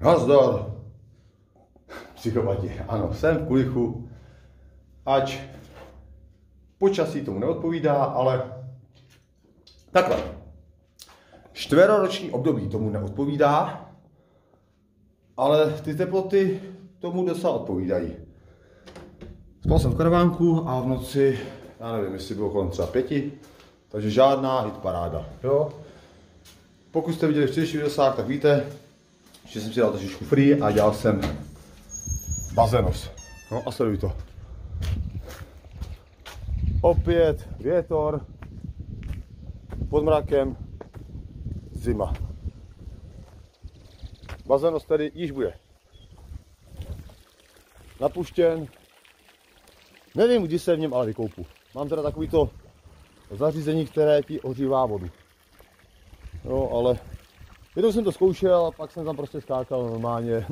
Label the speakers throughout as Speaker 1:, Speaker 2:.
Speaker 1: Nazdar, psychopati. Ano, jsem v kulichu, ač počasí tomu neodpovídá, ale takhle. Čtveroroční období tomu neodpovídá, ale ty teploty tomu docela odpovídají. Spal jsem v karavánku a v noci, já nevím, jestli bylo kolem třeba pěti, takže žádná hit paráda. Jo? Pokud jste viděli včerejší videosák, tak víte, že jsem si dal trošičku free a dělal jsem bazénos. No a sleduj to. Opět větor, pod mrakem, zima. Bazénos tedy již bude napuštěn. Nevím, kdy se v něm ale vykoupu. Mám teda takový to zařízení, které ti ohřívá vodu. Jo, ale jednou jsem to zkoušel a pak jsem tam prostě skákal normálně.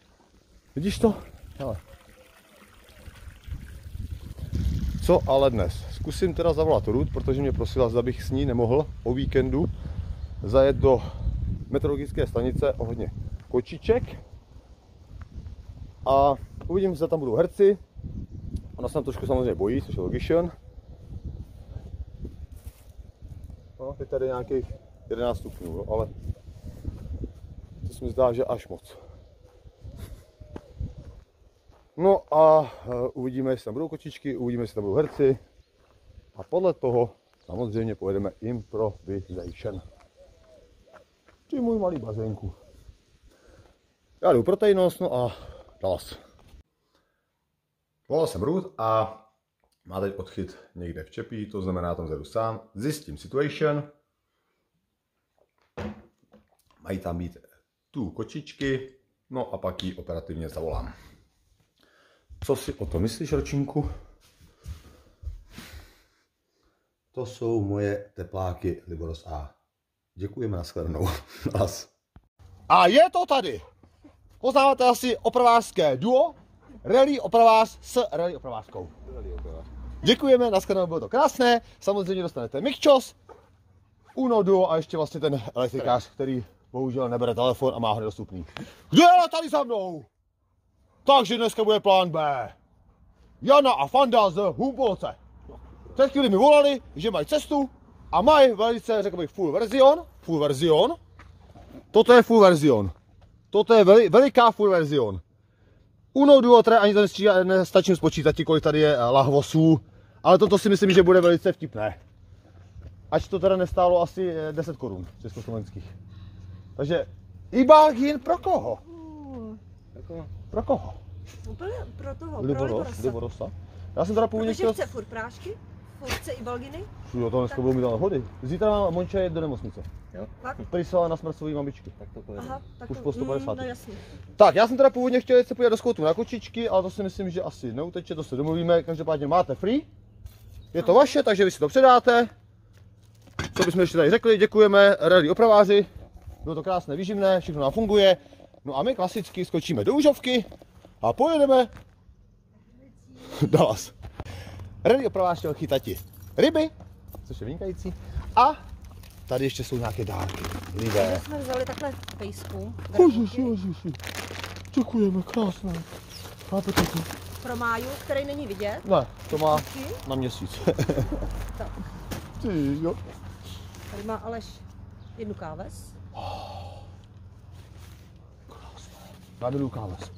Speaker 1: Vidíš to? Hele. Co ale dnes? Zkusím teda zavolat Ruth, protože mě prosila, zda bych s ní nemohl o víkendu zajet do meteorologické stanice ohledně kočiček. A uvidím, zda tam budou herci. Ona se tam trošku samozřejmě bojí, což je logičen. No, je tady nějakých 11 stupňů, ale to se mi zdá, že až moc. No a uh, uvidíme, jestli tam budou kočičky, uvidíme, jestli tam budou herci. A podle toho samozřejmě pojedeme improvisation. Ty můj malý bazénku. Já jdu proteinos, no a Dallas. Volal jsem Ruth a má teď odchyt někde v Čepí, to znamená, tam zjedu sám. Zjistím situation. Mají tam být tu kočičky, no a pak ji operativně zavolám. Co si o to myslíš, ročinku? To jsou moje tepláky Liboros A. Děkujeme na shledanou. A je to tady! Poznáváte asi opravářské duo, Rally opravář s rally opravářkou. Děkujeme, na bylo to krásné. Samozřejmě dostanete Mikčos, Uno Duo a ještě vlastně ten elektrikář, který bohužel nebere telefon a má ho nedostupný. Kdo je tady za mnou? Takže dneska bude plán B. Jana a Fanda z Humpolce. Před chvíli mi volali, že mají cestu a mají velice, řekl bych, full verzion. Full verzion. Toto je full verzion. Toto je veli, veliká full verzion. Uno Duo, teda ani to nestačím spočítat, kolik tady je lahvosů, ale toto si myslím, že bude velice vtipné. Ač to teda nestálo asi 10 korun československých. Takže Ibalgin pro koho? Jako, pro koho?
Speaker 2: Úplně pro toho,
Speaker 1: Liboros,
Speaker 2: pro
Speaker 1: Liborosa. Já jsem teda původně
Speaker 2: chtěl... chce furt prášky, furt chce i balginy.
Speaker 1: Jo, to dneska budou mít ale hody. Zítra má Monča jít do nemocnice.
Speaker 2: Jo? Fakt?
Speaker 1: Prý na smrt svojí mamičky.
Speaker 2: Tak to pojede. Aha, tak
Speaker 1: Už
Speaker 2: to,
Speaker 1: po 150.
Speaker 2: Mm, no jasně.
Speaker 1: Tak, já jsem teda původně chtěl jít se podívat do skoutu na kočičky, ale to si myslím, že asi neuteče, to se domluvíme. Každopádně máte free. Je to vaše, takže vy si to předáte. Co bychom ještě tady řekli, děkujeme rally opraváři. Bylo to krásné výživné, všechno nám funguje. No a my klasicky skočíme do úžovky a pojedeme Dallas. Rally opravář chtěl chytati ryby, což je vynikající. A tady ještě jsou nějaké dárky. Lidé.
Speaker 2: My jsme vzali takhle pejsku.
Speaker 1: Ježiši, ježiši. Děkujeme, krásné. Chápete to?
Speaker 2: Pro Máju, který není vidět.
Speaker 1: Ne, to má na měsíc.
Speaker 2: tak.
Speaker 1: Ty jo.
Speaker 2: Tady má Aleš jednu káves.
Speaker 1: Já miluju káves.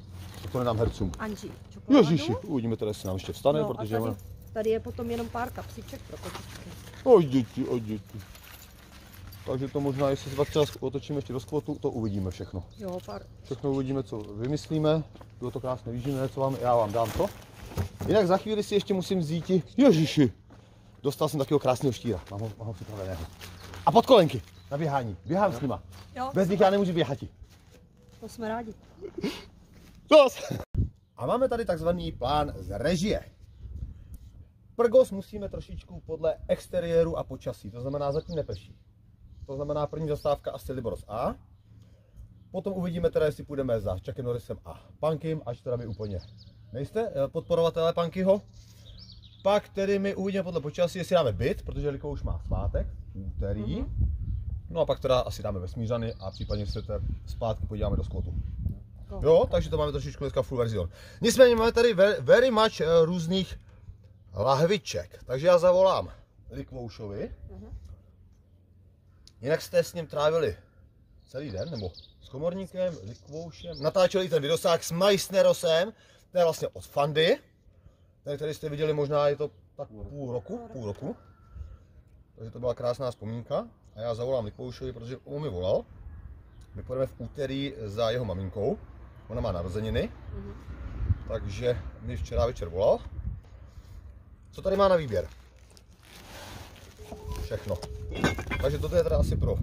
Speaker 1: To nedám hercům.
Speaker 2: Anži,
Speaker 1: Ježiši, uvidíme teda, jestli nám ještě vstane,
Speaker 2: no,
Speaker 1: protože...
Speaker 2: Tady, tady, je potom jenom pár kapsiček pro kočičky.
Speaker 1: Oj děti, oj děti. Takže to možná, jestli se pak třeba otočíme ještě do skvotu, to uvidíme všechno.
Speaker 2: Jo, pár.
Speaker 1: Všechno uvidíme, co vymyslíme. Bylo to krásné výživné, co vám, já vám dám to. Jinak za chvíli si ještě musím vzít, Ježiši, dostal jsem takového krásného štíra, mám ho, mám ho připraveného. A podkolenky na běhání, běhám jo. s nima. Jo. Bez nich já nemůžu běhat.
Speaker 2: To jsme rádi.
Speaker 1: Dos. A máme tady takzvaný plán z režie. Prgos musíme trošičku podle exteriéru a počasí, to znamená zatím neprší. To znamená první zastávka asi Liboros A. Potom uvidíme teda, jestli půjdeme za Chuckem Norrisem a Pankym, až teda mi úplně nejste eh, podporovatelé Pankyho. Pak tedy my uvidíme podle počasí, jestli dáme byt, protože Liko už má svátek, úterý. Mm-hmm. No a pak teda asi dáme vesmířany a případně se zpátky podíváme do skvotu.
Speaker 2: to.
Speaker 1: Jo, takže to máme trošičku dneska full verzion. Nicméně máme tady ve- very much eh, různých lahviček, takže já zavolám Likvoušovi.
Speaker 2: Mhm.
Speaker 1: Jinak jste s ním trávili celý den, nebo s komorníkem, Likvoušem, natáčeli ten videosák s Meissnerosem, to je vlastně od Fandy, ten, který jste viděli možná je to tak půl roku, půl roku. Takže to byla krásná vzpomínka a já zavolám Likvoušovi, protože on mi volal. My půjdeme v úterý za jeho maminkou, ona má narozeniny,
Speaker 2: Mhm.
Speaker 1: takže mi včera večer volal. Co tady má na výběr? Všechno. Takže toto je teda asi pro.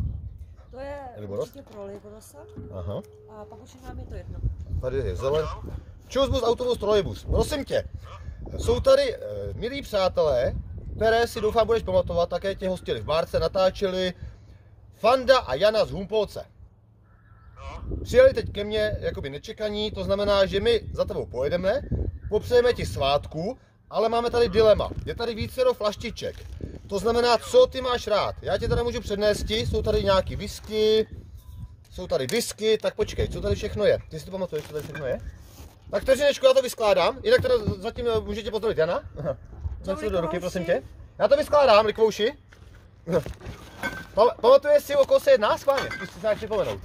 Speaker 2: To je
Speaker 1: Liboros?
Speaker 2: určitě pro Liborosa
Speaker 1: Aha.
Speaker 2: a pak už nám je to jedno.
Speaker 1: Tady je zelen. Čusbus, autobus, trolejbus. Prosím tě, jsou tady, eh, milí přátelé, které si doufám budeš pamatovat, také tě hostili v Bárce, natáčeli Fanda a Jana z Humpolce. Přijeli teď ke mně jakoby nečekaní, to znamená, že my za tebou pojedeme, popřejeme ti svátku, ale máme tady dilema. Je tady vícero flaštiček. To znamená, co ty máš rád. Já ti teda můžu přednést, jsou tady nějaký whisky, jsou tady whisky, tak počkej, co tady všechno je? Ty si to pamatuješ, co tady všechno je? Tak vteřinečku, já to vyskládám, jinak teda zatím můžete pozdravit Jana. Co si do ruky, prosím tě? Já to vyskládám, likvouši. Pa- Pamatuješ si, o koho se jedná schválně? Zkus si nějak připomenout.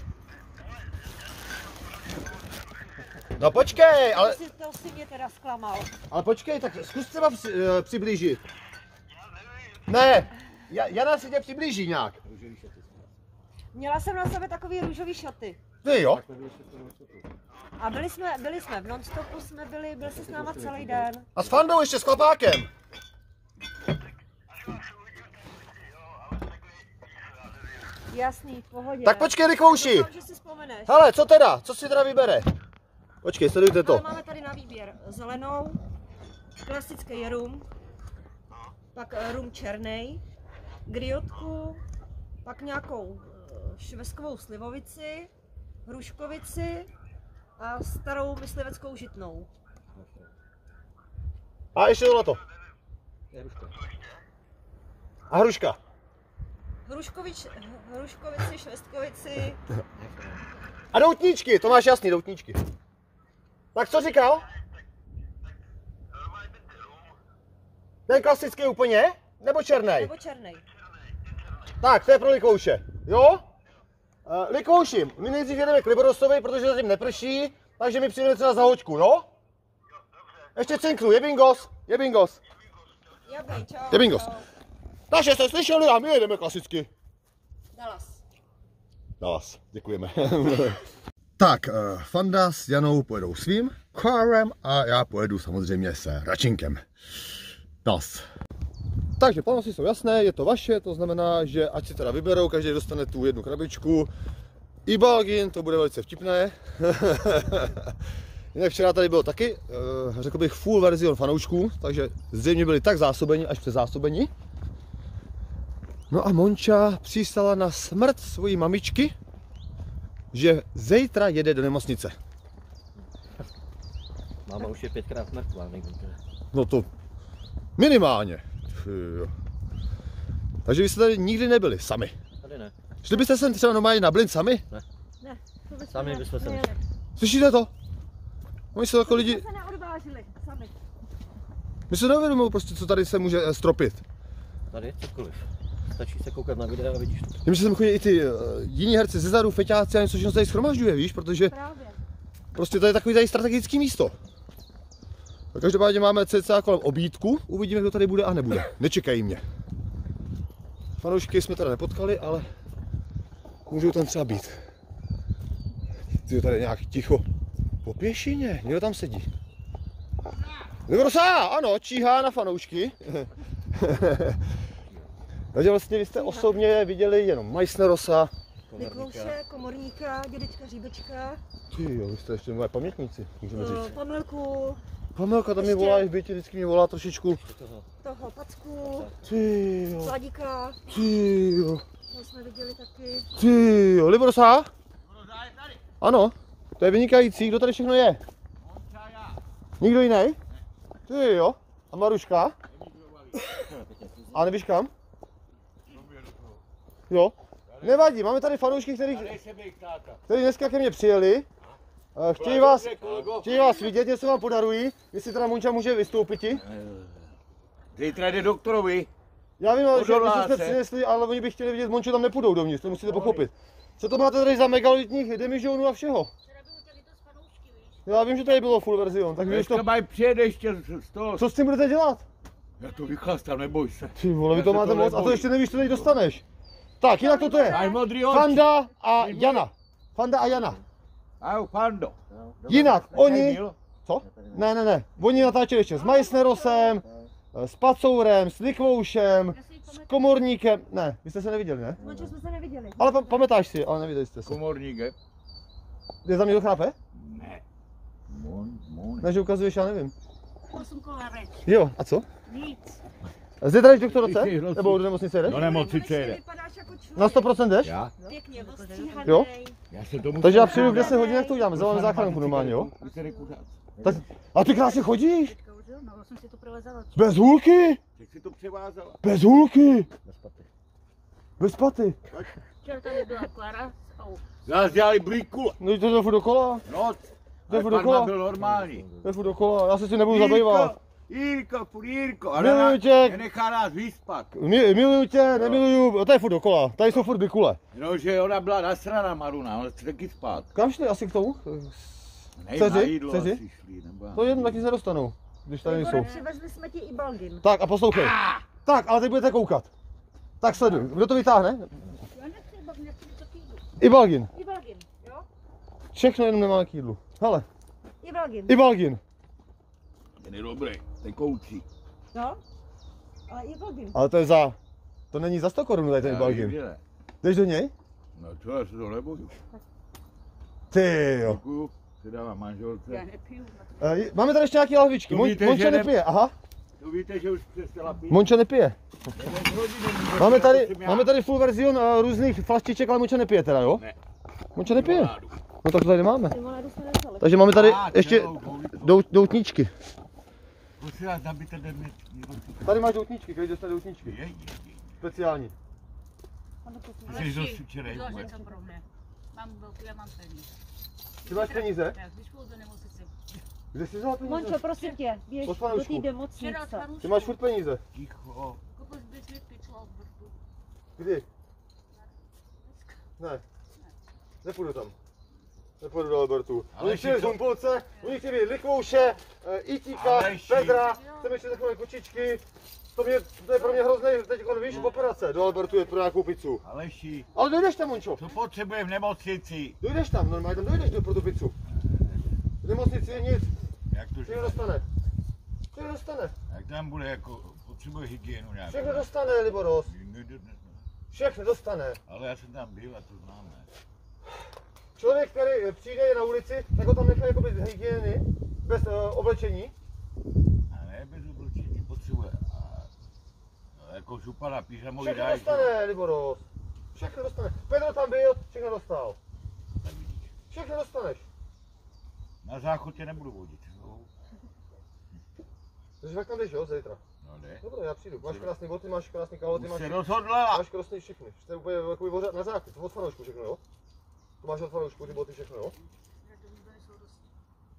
Speaker 1: No počkej, ale,
Speaker 2: To si, to si mě teda zklamal.
Speaker 1: ale počkej, tak zkus třeba při, eh, přiblížit. Ne, Ja- Jana si tě přiblíží nějak.
Speaker 2: Měla jsem na sebe takový růžový šaty.
Speaker 1: Ty jo?
Speaker 2: A byli jsme, byli jsme v nonstopu, jsme byli, byl jsi s náma celý den.
Speaker 1: A s Fandou ještě s chlapákem.
Speaker 2: Jasný, v pohodě.
Speaker 1: Tak počkej,
Speaker 2: vzpomeneš.
Speaker 1: Hele, co teda? Co si teda vybere? Počkej, sledujte to.
Speaker 2: Ale máme tady na výběr zelenou, klasický rum, pak eh, rum černý, griotku, pak nějakou eh, švestkovou slivovici, hruškovici a starou mysliveckou žitnou.
Speaker 1: A ještě tohle to. A hruška.
Speaker 2: Hruškovič, hruškovici, švestkovici,
Speaker 1: A doutníčky, to máš jasný, doutníčky. Tak co říkal? Ten klasický úplně? Nebo černý?
Speaker 2: nebo černý.
Speaker 1: Tak, to je pro likouše. Jo? Uh, likouši, my nejdřív jedeme k Liborosovi, protože zatím neprší, takže mi přijdeme třeba za hoďku, jo? Ještě cinknu, je bingos, je bingos.
Speaker 2: Čau.
Speaker 1: Je bingos.
Speaker 2: čau.
Speaker 1: Takže jste slyšeli a my jedeme klasicky.
Speaker 2: Dallas.
Speaker 1: Dallas, děkujeme. tak, uh, Fanda s Janou pojedou svým kárem a já pojedu samozřejmě se Račinkem. Das. Takže plány jsou jasné, je to vaše, to znamená, že ať si teda vyberou, každý dostane tu jednu krabičku. I Balgin, to bude velice vtipné. Jinak včera tady bylo taky, eh, řekl bych, full verzion fanoušků, takže zřejmě byli tak zásobeni, až přezásobeni. No a Monča přistala na smrt svojí mamičky, že zítra jede do nemocnice.
Speaker 3: Máma už je pětkrát mrtvá, teda.
Speaker 1: No to minimálně. Jo. Takže vy jste tady nikdy nebyli sami.
Speaker 3: Tady ne.
Speaker 1: Šli byste sem třeba normálně na blin sami?
Speaker 2: Ne, to bychom
Speaker 3: Sami
Speaker 2: ne-
Speaker 3: bychom se
Speaker 2: nejeli.
Speaker 1: Slyšíte to? Oni jsou jako
Speaker 2: My
Speaker 1: lidi,
Speaker 2: jsme se neodvážili, sami.
Speaker 1: my se neuvědomují prostě, co tady se může eh, stropit.
Speaker 3: Tady je cokoliv. Stačí se koukat na videa a vidíš to.
Speaker 1: Vím, že sem chodí i ty uh, jiní herci ze zadu, feťáci a něco, všechno se tady schromažďuje, víš, protože
Speaker 2: Právě.
Speaker 1: prostě to je takový tady strategický místo. A každopádně máme cca kolem obídku, uvidíme, kdo tady bude a nebude. Nečekají mě. Fanoušky jsme teda nepotkali, ale můžou tam třeba být. Ty tady nějak ticho. Po pěšině, někdo tam sedí. Librosa, ano, číhá na fanoušky. Takže vlastně vy jste osobně viděli jenom Meissnerosa.
Speaker 2: Likouše, komorníka, dědečka Říbečka,
Speaker 1: Ty jo, vy jste ještě moje pamětníci, můžeme
Speaker 2: eh,
Speaker 1: říct.
Speaker 2: Pamelku,
Speaker 1: Pamelka, tam mi volá, v bytě vždycky mi volá trošičku.
Speaker 3: Toho.
Speaker 2: toho Packu,
Speaker 1: Ty jo,
Speaker 2: Sladíka,
Speaker 1: ty jo,
Speaker 2: to jsme viděli taky.
Speaker 1: ty jo, Librosa? Ano, to je vynikající, kdo tady všechno je? Nikdo jiný? Ty jo, a Maruška? A nevíš kam? Jo, nevadí, máme tady fanoušky, který, který dneska ke mně přijeli. Eh, Chtějí vás, chtějí vás vidět, něco vám podarují, jestli teda Monča může vystoupit.
Speaker 4: Zítra jde doktorovi.
Speaker 1: Já vím, ale že my jsme
Speaker 4: se.
Speaker 1: přinesli, ale oni by chtěli vidět, Mončo tam nepůjdou dovnitř, to musíte pochopit. Co to máte tady za megalitních demižonů a všeho? Já vím, že tady bylo full verzion, tak
Speaker 4: Dneska
Speaker 1: to...
Speaker 4: mají přijede ještě z toho.
Speaker 1: Co s tím budete dělat?
Speaker 4: Já to vychlastám, neboj se.
Speaker 1: Ty vole, vy to máte
Speaker 4: to
Speaker 1: moc a to ještě nevíš, co teď dostaneš. Tak, jinak toto je. Fanda a Jana. Fanda a Jana. Jinak, oni... Co? Ne, ne, ne. Oni natáčeli ještě s Majsnerosem, s Pacourem, s Likvoušem, s Komorníkem. Ne, vy jste se neviděli, ne?
Speaker 2: Mončo jsme se neviděli.
Speaker 1: Ale pa- pamätáš si, ale neviděli jste se.
Speaker 4: Komorník, je?
Speaker 1: Je za mě chápe?
Speaker 4: Ne. Mon, mon.
Speaker 1: Ne, že ukazuješ, já nevím. Jo, a co?
Speaker 5: Nic.
Speaker 1: Zítra jdeš do doktorce? Nebo do nemocnice jdeš?
Speaker 4: Do nemocnice.
Speaker 2: Vypadáš jako.
Speaker 1: Na 100% jdeš?
Speaker 4: Já?
Speaker 5: Pěkně ostříhaný.
Speaker 1: Jo?
Speaker 4: Já se tomu...
Speaker 1: Takže já přijdu v 10 hodin, jak to uděláme? Zavoláme záchranku normálně, jo? Tak, a ty krásně chodíš?
Speaker 5: No jsem si to provezala.
Speaker 1: Bez hůlky?
Speaker 4: Jak si to převázala?
Speaker 1: Bez hůlky?
Speaker 3: Bez paty.
Speaker 1: Bez paty?
Speaker 5: Včera tady byla Klara s Au.
Speaker 4: Nás dělali blíkule.
Speaker 1: No to jde furt dokola,
Speaker 4: Noc.
Speaker 1: To je furt dokola.
Speaker 4: byl normální.
Speaker 1: jde furt dokola, já se si nebudu zabývat.
Speaker 4: Jirko, furt Jirko. A
Speaker 1: Miluju tě.
Speaker 4: Nenechá nás vyspat.
Speaker 1: Mi, miluju tě, nemiluju, to je furt dokola, tady jsou furt bykule.
Speaker 4: No, že ona byla nasraná Maruna, ona chce taky spát.
Speaker 1: Kam šli asi k tomu?
Speaker 4: Nevím, na jídlo asi šli, nebo...
Speaker 1: To jedno
Speaker 4: nevím.
Speaker 1: taky se dostanou, když tady nejsou.
Speaker 2: Přivezli jsme ti i Balgin.
Speaker 1: Tak a poslouchej. Tak, ale teď budete koukat. Tak sleduj, kdo to vytáhne?
Speaker 5: Já nechci, nechci to kýdu.
Speaker 1: Ibalgin.
Speaker 2: I Balgin, jo?
Speaker 1: Všechno jenom nemá k jídlu. Hele,
Speaker 2: I Balgin.
Speaker 1: Ibalgin.
Speaker 4: Ten je dobrý, ten koucí.
Speaker 2: No? Ale i Balgin.
Speaker 1: Ale to je za, to není za 100 korun tady ten
Speaker 4: ne.
Speaker 1: Jdeš do něj?
Speaker 4: No to já se to neboju.
Speaker 1: Ty jo.
Speaker 4: Děkuju, si dávám manželce.
Speaker 5: Já nepiju.
Speaker 1: E, máme tady ještě nějaký lahvičky. Mon,
Speaker 4: víte,
Speaker 1: Monča
Speaker 4: že ne-
Speaker 1: nepije, aha.
Speaker 4: To víte, že už přestala pít.
Speaker 1: Monča nepije. Máme tady, máme tady full verzion uh, různých flaštiček, ale Monča nepije teda, jo?
Speaker 4: Ne.
Speaker 1: Monča nepije. No tak to tady
Speaker 2: nevzali.
Speaker 1: Takže máme tady
Speaker 4: A,
Speaker 1: ještě doutničky.
Speaker 4: Prosím vás, nabíte den mě.
Speaker 1: Tady máš doutničky, když dostane doutničky.
Speaker 4: Je, je, je.
Speaker 1: Speciální.
Speaker 4: Jsi dost včerej vůbec.
Speaker 5: to pro mě. Mám velký, já mám peníze.
Speaker 1: Ty máš peníze?
Speaker 5: Tak, když půjdu do nemocnice.
Speaker 1: Kde jsi vzal peníze?
Speaker 2: Mončo, prosím tě, běž do té nemocnice.
Speaker 1: Ty máš furt peníze.
Speaker 4: Ticho.
Speaker 5: Koupil bys mi pičlo v vrtu.
Speaker 1: Kdy? Ne. Nepůjdu tam. Nepůjdu do Albertu.
Speaker 4: Ale
Speaker 1: Oni chtěli
Speaker 4: to-
Speaker 1: Zumpolce, oni chtěli Likvouše, eh, Itíka. Pedra, chceme ještě takové kočičky. To, mě, to je pro mě hrozný, teď víš, operace do Albertu je pro nějakou pizzu.
Speaker 4: Aleši,
Speaker 1: Ale dojdeš tam, Mončo.
Speaker 4: co potřebuje v nemocnici?
Speaker 1: Dojdeš tam, normálně tam dojdeš do, pro tu pizzu. V nemocnici je nic,
Speaker 4: Jak to, že?
Speaker 1: všechno dostane. Všechno dostane,
Speaker 4: Jak tam bude jako, potřebuje hygienu nějakou?
Speaker 1: všechno dostane, Liboros. Všechno dostane.
Speaker 4: Ale já jsem tam byl a to známe.
Speaker 1: Člověk, který přijde na ulici, tak ho tam nechají jako bez hygieny, bez uh, oblečení.
Speaker 4: A ne, bez oblečení potřebuje. A, a jako župa na pyžamovi
Speaker 1: Všechno dostane, Liboros. Všechno dostane. Pedro tam byl, všechno dostal. Všechno dostaneš.
Speaker 4: Na záchod tě nebudu vodit. jo.
Speaker 1: Takže fakt tam jdeš, jo, zítra.
Speaker 4: No ne.
Speaker 1: Dobré, já přijdu. Máš krásný boty, máš krásný kalhoty,
Speaker 4: Už
Speaker 1: máš,
Speaker 4: se rozhodla.
Speaker 1: máš krásný všechny. Jste úplně takový na to od fanoušku všechno, jo? To máš od fanoušku, ty boty všechno, jo?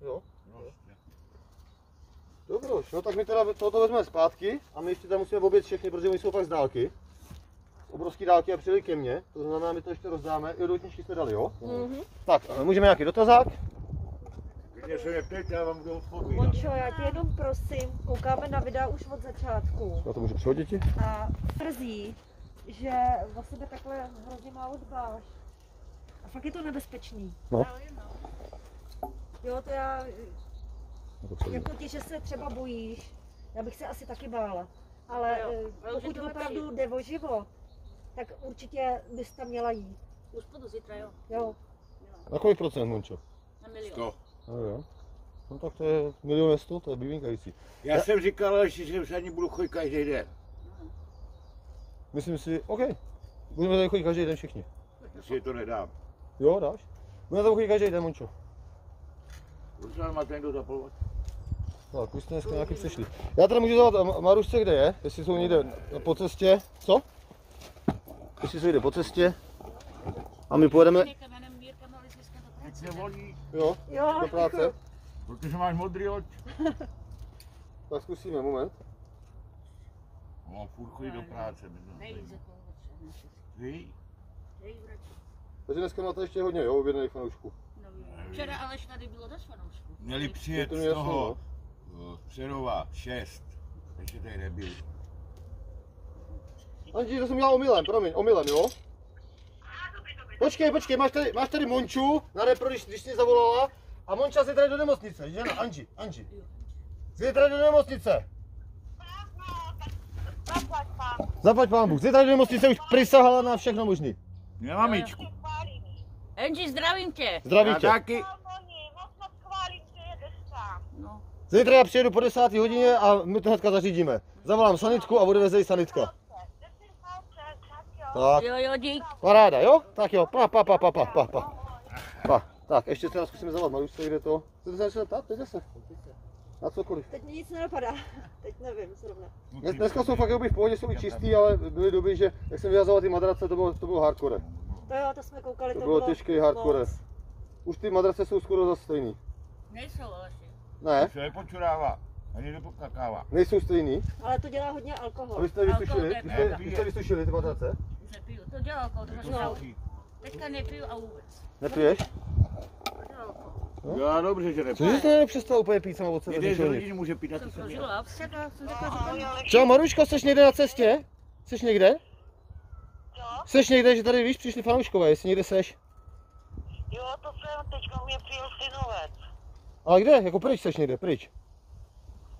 Speaker 1: Jo?
Speaker 4: Prostě.
Speaker 1: Dobroš, no tak my teda tohoto vezmeme zpátky a my ještě tam musíme obět všechny, protože oni jsou fakt z dálky. Z obrovský dálky a přijeli ke mně, to znamená, my to ještě rozdáme. I doutničky jsme dali, jo?
Speaker 2: Mhm.
Speaker 1: Tak, a můžeme nějaký dotazák?
Speaker 4: Když se mě ptejte, já vám budu odpovídat.
Speaker 2: Mončo, já tě jenom prosím, koukáme na videa už od začátku.
Speaker 1: Já to můžu přihodit?
Speaker 2: A mrzí, že o sebe takhle hrozně málo dbáš. A fakt je to nebezpečný.
Speaker 1: No.
Speaker 2: Jo, to já,
Speaker 1: Já to přihodím.
Speaker 2: jako ty, že se třeba bojíš, já bych se asi taky bála. Ale
Speaker 5: Jo,
Speaker 2: eh, pokud
Speaker 5: že to
Speaker 2: opravdu jde o život, tak určitě bys tam měla jít.
Speaker 5: Už půjdu zítra, jo.
Speaker 2: Jo.
Speaker 1: Na kolik procent, Mončo?
Speaker 5: Na milion.
Speaker 4: Sto.
Speaker 1: No jo. No tak to je milion sto, to je vynikající.
Speaker 4: Já jsem říkal, Aleši, že už ani budu chodit každý den.
Speaker 1: Myslím si, OK. Budeme tady chodit každý den všichni.
Speaker 4: Jestli to nedám.
Speaker 1: Jo, dáš? Budeme tady chodit každý den, Mončo.
Speaker 4: Proč nám máte někdo zapolovat?
Speaker 1: Tak, už jste dneska nějaký přišli. Já teda můžu zavolat Ma- Marušce, kde je, jestli jsou někde po cestě. Co? Jestli jsou někde po cestě. A my pojedeme,
Speaker 5: to
Speaker 4: Teď se volí.
Speaker 1: Jo,
Speaker 2: Jo,
Speaker 1: do práce.
Speaker 4: Protože máš modrý oči.
Speaker 1: Tak zkusíme, moment.
Speaker 4: No, furt chodí do práce. to nevíme.
Speaker 5: za koho
Speaker 4: Vy?
Speaker 5: Dej radši.
Speaker 1: Takže dneska máte ještě hodně, jo, objednaných fanoušků.
Speaker 5: No, Včera Aleš tady bylo dost fanoušků.
Speaker 4: Měli
Speaker 1: Je
Speaker 4: přijet
Speaker 1: to
Speaker 4: z toho eh, Přerova 6. Ještě tady nebyli.
Speaker 1: Anži, to jsem udělal omylem, promiň, omylem, jo? Počkej, počkej, máš tady, máš tady Monču na repro, když, když jsi zavolala a Monča se tady do nemocnice, že ano, Anži, Anži. Jsi tady do nemocnice. Zaplať pán Bůh, jsi tady do nemocnice, už prisahala na všechno možný.
Speaker 4: Já mamičku.
Speaker 5: Angie, zdravím tě.
Speaker 1: Zdraví
Speaker 4: Já
Speaker 1: tě.
Speaker 4: taky.
Speaker 5: No,
Speaker 1: Zítra já přijedu po 10. hodině a my to hnedka zařídíme. Zavolám sanitku a odveze ji sanitka. Tak,
Speaker 5: jo, jo, dík.
Speaker 1: paráda, jo? Tak jo, pa, pa, pa, pa, pa, pa, pa. pa. Tak, ještě se nás zkusíme zavolat, Marušce, kde to? Chcete se něco ptát? Teď se. Na cokoliv.
Speaker 2: teď mě nic nenapadá. Teď nevím zrovna.
Speaker 1: Dnes, dneska jsou fakt jakoby v pohodě, jsou i čistý, ale byly doby, že jak jsem vyhazoval ty madrace, to bylo, to bylo hardcore.
Speaker 2: To jo, to jsme koukali,
Speaker 1: To
Speaker 2: to,
Speaker 1: bylo těžký hardcore.
Speaker 2: moc.
Speaker 1: Už ty madrace jsou skoro zase stejný.
Speaker 5: Nejsou Aleši.
Speaker 1: Ne,
Speaker 4: Se nepočurává. Ani nepokakává.
Speaker 1: nejsou stejný.
Speaker 2: Ale to dělá hodně
Speaker 1: A
Speaker 2: alkohol.
Speaker 1: vy jste je vysušili? Vy jste, vy jste vysušili ty madrace?
Speaker 5: Už nepiju. To dělá alkohol, to
Speaker 2: No.
Speaker 5: Teďka nepiju a vůbec.
Speaker 1: Nepiješ?
Speaker 5: To alkohol.
Speaker 4: Já dobře, že
Speaker 1: Cože
Speaker 4: nepiju.
Speaker 1: jste nepřestal úplně pít sama od sebe?
Speaker 4: Jeden z rodin může pít a ty
Speaker 5: Jsem a to
Speaker 1: Čau Maruško, jsi někde na cestě? Jsi někde? Jsi někde, že tady víš, přišli fanouškové, jestli někde seš?
Speaker 6: Jo, to jsem, teďka mě přijel synovec.
Speaker 1: Ale kde? Jako pryč seš někde, pryč.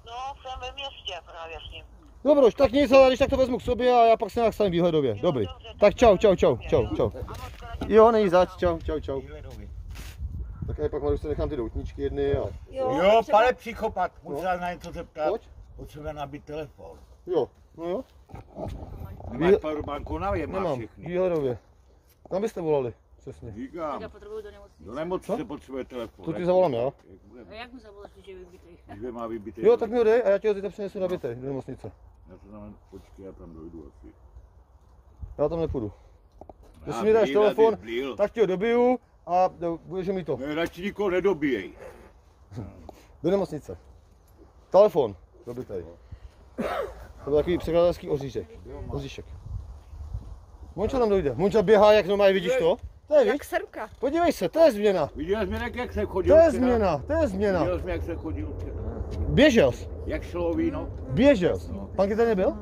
Speaker 6: No, jsem ve městě právě s ním.
Speaker 1: Dobroš, tak nic, ale když tak to vezmu k sobě a já pak se nějak stavím výhledově. Dobrý. Tak čau, čau, čau, čau, čau. Jo, není zač, čau, čau, čau. Tak já pak Maruš se nechám ty doutníčky jedny a...
Speaker 2: Jo,
Speaker 4: Jo, pane psychopat, můžu se na něco zeptat?
Speaker 1: Pojď.
Speaker 4: Potřebuje nabít telefon.
Speaker 1: Jo, no jo,
Speaker 4: Na je, má
Speaker 1: nemám,
Speaker 4: všechny.
Speaker 1: výhledově. Kam byste volali? Přesně.
Speaker 4: Říkám,
Speaker 5: potřebuju do nemocnice.
Speaker 4: do nemocnice potřebuje telefon.
Speaker 1: To ti
Speaker 4: Jak-
Speaker 1: zavolám já.
Speaker 4: jak bude-
Speaker 5: A jak mu zavoláš, když je vybitý?
Speaker 4: Když bude má vybitý.
Speaker 1: Jo, tak mi ho dej a já ti ho zítra přinesu na bytej, do nemocnice.
Speaker 4: Já to znamená, počkej, já tam dojdu asi.
Speaker 1: Já tam nepůjdu. Když
Speaker 4: Já
Speaker 1: mi dáš telefon, tak ti ho dobiju a no, budeš mít to.
Speaker 4: Ne, radši nikoho nedobíjej.
Speaker 1: Do nemocnice. Telefon, dobitej. To byl takový překladatelský oříšek. Oříšek. Monča tam dojde. Monča běhá, jak normálně vidíš to? To je, víš?
Speaker 2: Jak srnka.
Speaker 1: Podívej se, to je změna.
Speaker 4: Viděl jsi mě, jak- jak se
Speaker 1: To
Speaker 4: chodil
Speaker 1: je
Speaker 4: včera?
Speaker 1: změna, to je změna.
Speaker 4: Viděl jsi mě, jak se chodil včera?
Speaker 1: Běžel jsi,
Speaker 4: Jak šlo víno?
Speaker 1: běžel jsi. Panky tady nebyl?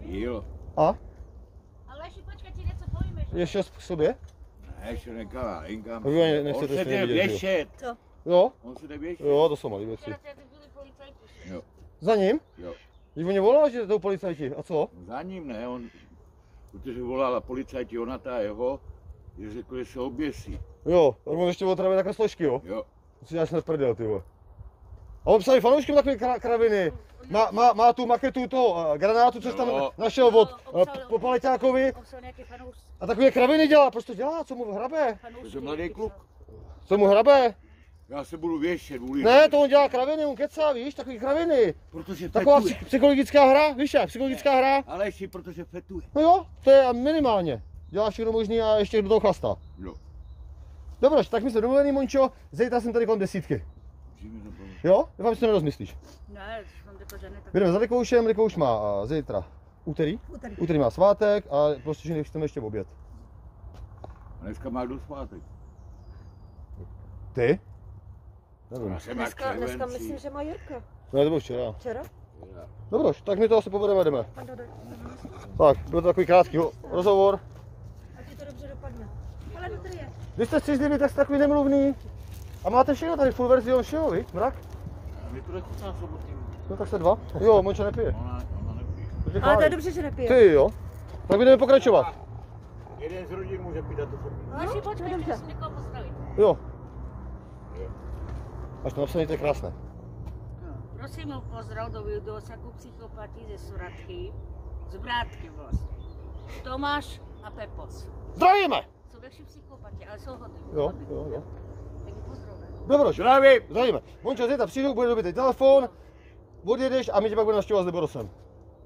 Speaker 4: Jo.
Speaker 1: A?
Speaker 5: Aleši, počkej, ti něco povíme. že?
Speaker 1: Ještě k sobě?
Speaker 4: Ne, ještě nekala, Inka.
Speaker 1: Jo, nechcete
Speaker 4: On se jde
Speaker 1: vidět,
Speaker 4: věšet.
Speaker 1: Jo?
Speaker 4: On se jde věšet.
Speaker 1: Jo, to jsou malé věci.
Speaker 5: Včera tady byli policajti.
Speaker 4: Jo.
Speaker 1: Za ním?
Speaker 4: Jo.
Speaker 1: Když oni volali, že to policajti. A co?
Speaker 4: Za ním ne, on, protože volala policajti, ona ta jeho, že řekl, že se oběsí.
Speaker 1: Jo, on ještě otravil takhle složky, jo?
Speaker 4: Jo.
Speaker 1: To si děláš neprdel, ty vole. A on psali fanouškům takové kra- kraviny. Má, má, má tu maketu toho uh, granátu, co jsi tam našel od uh, po Paleťákovi. A takové kraviny dělá, proč to dělá? Co mu hrabe?
Speaker 4: je mladý kluk.
Speaker 1: Co mu hrabe?
Speaker 4: Já se budu věšet, budu
Speaker 1: Ne, to on dělá kraviny, on kecá, víš, takový kraviny.
Speaker 4: Protože
Speaker 1: Taková
Speaker 4: fetuje.
Speaker 1: psy- psychologická hra, víš jak, psychologická hra.
Speaker 4: Ale ještě protože fetuje.
Speaker 1: No jo, to je minimálně. Dělá všechno možný a ještě do toho chlastá.
Speaker 4: Jo.
Speaker 1: Dobroš, tak my jsme domluvený, Mončo, zítra jsem tady kolem desítky.
Speaker 4: To.
Speaker 1: Jo? Doufám, že to nerozmyslíš.
Speaker 5: Ne, jsem řekl, že ne. Tak...
Speaker 1: Jdeme za Likoušem, Likouš má a, zítra úterý.
Speaker 2: Úterý.
Speaker 1: Úterý má svátek a prostě, že chceme ještě v oběd.
Speaker 4: A dneska má kdo svátek.
Speaker 1: Ty? Nevím.
Speaker 2: Dneska, dneska myslím, že má Jirka.
Speaker 1: Ne, to bylo včera.
Speaker 2: Včera?
Speaker 1: Dobroš, tak my to asi povedeme, jdeme. Tak, byl to takový krátký ho- rozhovor.
Speaker 2: Ať ti to dobře dopadne. Ale to tady je.
Speaker 1: Když jste střízliví, tak jste takový nemluvný. A máte všechno tady, full verzi všeho, vy? Mrak?
Speaker 4: Mě to nechutná sobotní.
Speaker 1: No tak jste dva. Jo, Monča nepije.
Speaker 4: Ona, ona nepije.
Speaker 2: Ale to je dobře, že nepije.
Speaker 1: Ty jo. Tak budeme pokračovat.
Speaker 4: Jeden z rodin může pít a to sobě.
Speaker 5: Aleši, počkej,
Speaker 2: dobře.
Speaker 5: musím někoho pozdravit.
Speaker 1: Jo. Až to napsané, to je krásné.
Speaker 5: Prosím o pozdrav do videosaku psychopatí ze Suratky, z Brátky vlastně. Tomáš a Pepos.
Speaker 1: Zdravíme!
Speaker 5: Jsou další psychopati, ale jsou hodní.
Speaker 1: Jo, jo, jo.
Speaker 5: Tak pozdravím.
Speaker 1: Dobroš,
Speaker 4: Zdravím!
Speaker 1: zdravíme. Monča, zítra přijdu, bude dobitý telefon, odjedeš a my tě pak budeme naštěvovat s Liborosem.